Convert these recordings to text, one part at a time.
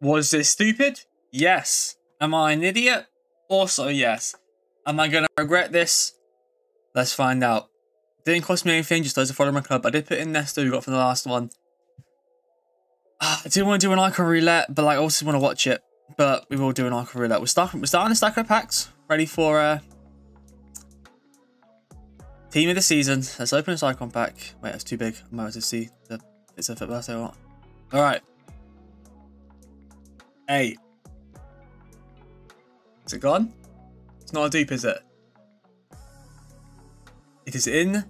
Was this stupid? Yes. Am I an idiot? Also, yes. Am I going to regret this? Let's find out. Didn't cost me anything, just loads to follow my club. I did put in Nesta, we got from the last one. I didn't want to do an icon roulette, but like, I also want to watch it. But we will do an icon roulette. We're starting, we're starting to stack our packs, ready for uh, team of the season. Let's open this icon pack. Wait, that's too big. I might have to see the, it's a fit birthday or not. Hey. Is it gone? It's not a dupe, is it? It is in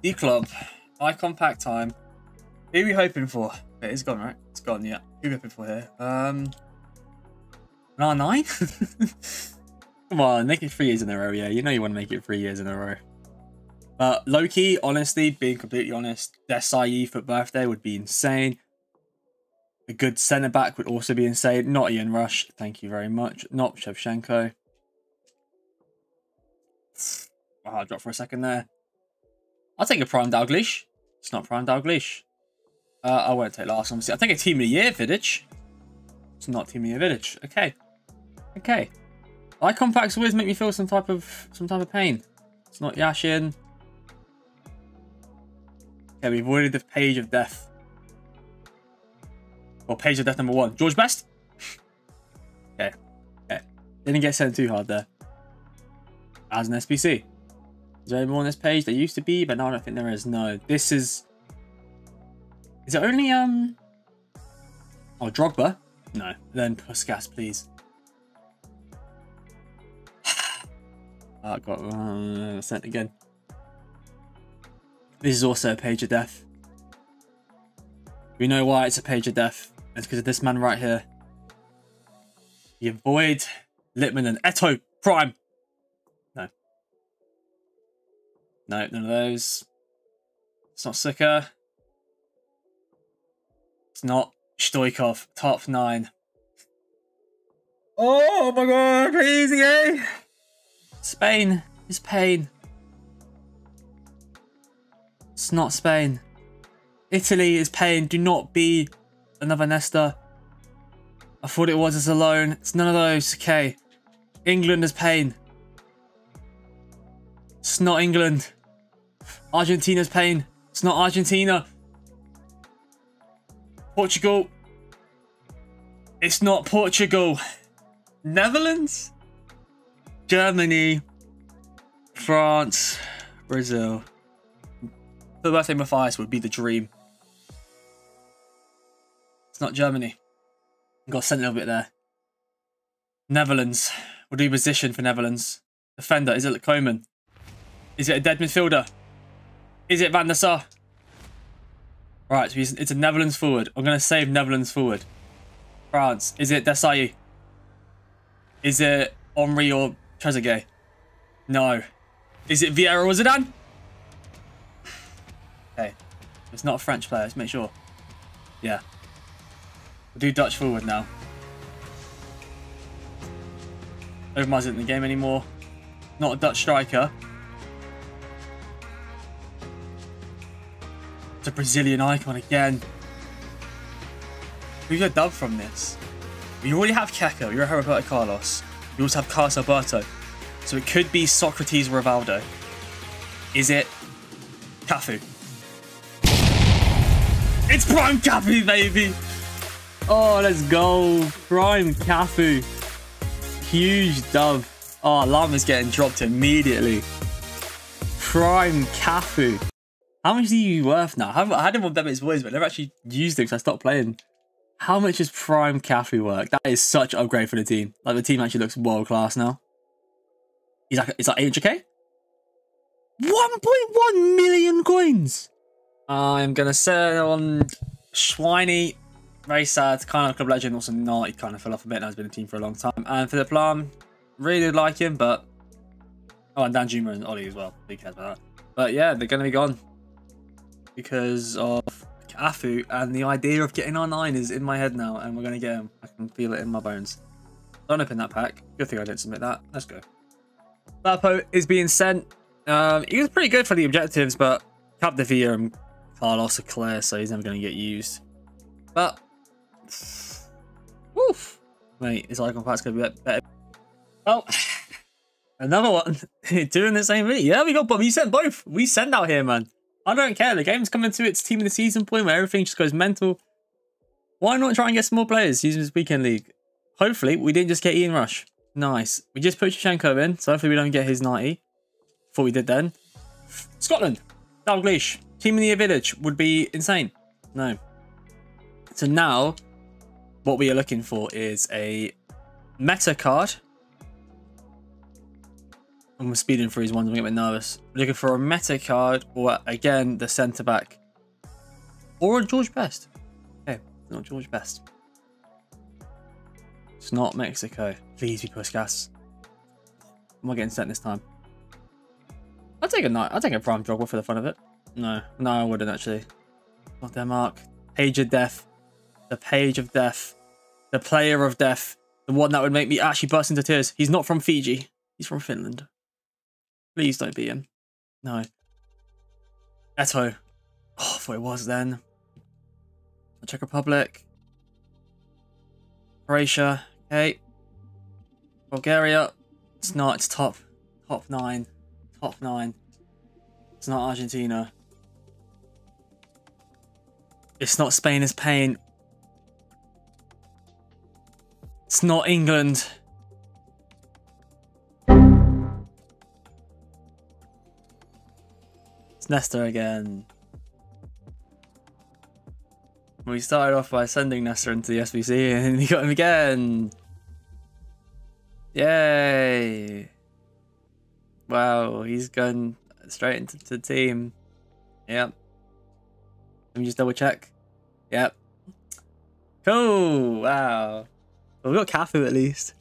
the club. Icon pack time. Who are we hoping for? It is gone, right? It's gone, yeah. Who are we hoping for here? Um, an R9? Come on, make it three years in a row, yeah. You know you want to make it three years in a row. Uh, Loki, honestly, being completely honest, Desailly for birthday would be insane. A good centre back would also be insane. Not Ian Rush, thank you very much. Not Shevchenko. Oh, I dropped for a second there. I'll take a Prime Dalglish. It's not Prime Dalglish. Uh, I won't take last one. I think a Team of the Year Vidic. It's not Team of the Year Vidic. Okay. Okay. Icon packs always make me feel some type of some type of pain. It's not Yashin. Okay, we've avoided the page of death. Or page of death number one. George Best? okay. Okay. Didn't get sent too hard there. As an SBC. Is there any more on this page? There used to be, but now I don't think there is. No. This is... Is it only, um... Oh, Drogba? No. Then Puskas, please. I got uh, sent again. This is also a page of death. We know why it's a page of death. It's because of this man right here. The Void, Litman, and Eto'o Prime. No. No, none of those. It's not Suker. It's not Stoichkov. Top nine. Oh my god, crazy, eh? Spain is pain. It's not Spain. Italy is pain. Do not be another Nesta. I thought it was as a loan. It's none of those. Okay. England is pain. It's not England. Argentina's pain. It's not Argentina. Portugal. It's not Portugal. Netherlands? Germany, France, Brazil. The birthday Matthäus would be the dream. Not Germany. Got sent a little bit there. Netherlands. We'll do position for Netherlands. Defender. Is it Koeman? Is it a dead midfielder? Is it Van der Sar? Right, so it's a Netherlands forward. I'm going to save Netherlands forward. France. Is it Desailly? Is it Henry or Trezeguet? No. Is it Vieira or Zidane? Okay. It's not a French player. Let's make sure. Yeah. We'll do Dutch forward now. Overmars isn't in the game anymore. Not a Dutch striker. It's a Brazilian icon again. Who's your dub from this? You already have Keko, you already have Roberto Carlos. You also have Carlos Alberto. So it could be Socrates Rivaldo. Is it Cafu? It's Prime Cafu, baby! Oh, let's go. Prime Cafu. Huge dove. Oh, Llama's getting dropped immediately. Prime Cafu. How much are you worth now? I had him on Bemit's Boys, but never actually used him because I stopped playing. How much is Prime Cafu work? That is such an upgrade for the team. Like, the team actually looks world class now. He's like, it's like 800k? 1.1 million coins! I'm gonna say on Schweiny, very sad, kind of club legend, also not, he kind of fell off a bit, now he's been a team for a long time. And Philipp Lahm, really like him, but... Oh, and Danjuma and Ollie as well, who cares about that. But yeah, they're gonna be gone. Because of Cafu, and the idea of getting R9 is in my head now, and we're gonna get him. I can feel it in my bones. Don't open that pack. Good thing I didn't submit that. Let's go. Lapo is being sent. Um, he was pretty good for the objectives, but Capdevila and Carlos are clear, so he's never going to get used. But, woo, Mate, this icon pack's gonna be better. Oh, another one. Doing the same thing. Yeah, we got Bob. We sent both. We send out here, man. I don't care. The game's coming to its team of the season point where everything just goes mental. Why not try and get some more players using this weekend league? Hopefully, we didn't just get Ian Rush. Nice. We just put Shevchenko in, so hopefully we don't get his 90. Thought we did then. Scotland. Dalglish. Team in the village would be insane. No. So now, what we are looking for is a meta card. We're speeding through these ones, I'm getting a bit nervous. Looking for a meta card, or again, the centre back. Or a George Best. Okay, not George Best. It's not Mexico. Please be Puskas. I'm not getting sent this time. I'll take a night. I'll take a prime Drogba for the fun of it. No, no, I wouldn't actually. Not Denmark. Page of Death. The Page of Death. The Player of Death. The one that would make me actually burst into tears. He's not from Fiji. He's from Finland. Please don't be him. No. Eto'o. Oh, I thought it was then. The Czech Republic. Croatia. Okay. Bulgaria. It's not. It's top. Top nine. Top nine. It's not Argentina. It's not Spain is pain. It's not England. It's Nesta again. We started off by sending Nesta into the SBC and he got him again. Yay. Wow, he's gone straight into the team. Yep. Let me just double check. Yep. Cool. Wow. Well, we got Cafu at least.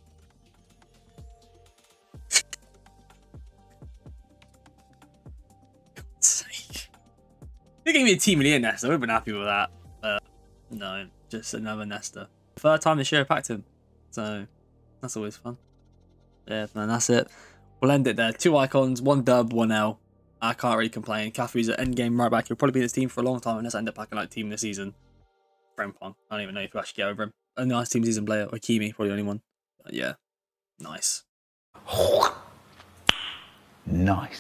They gave me a the year Nesta. I would have been happy with that. Uh, no, just another Nesta. Third time this year I packed him. So that's always fun. Yeah, man, that's it. We'll end it there. Two icons, one dub, one L. I can't really complain. Cafu's an end game right back. He'll probably be in this team for a long time unless I end up packing like team this season. Frimpong. I don't even know if we actually get over him. A nice team season player. Or Kimi, probably the only one. But yeah. Nice. Nice.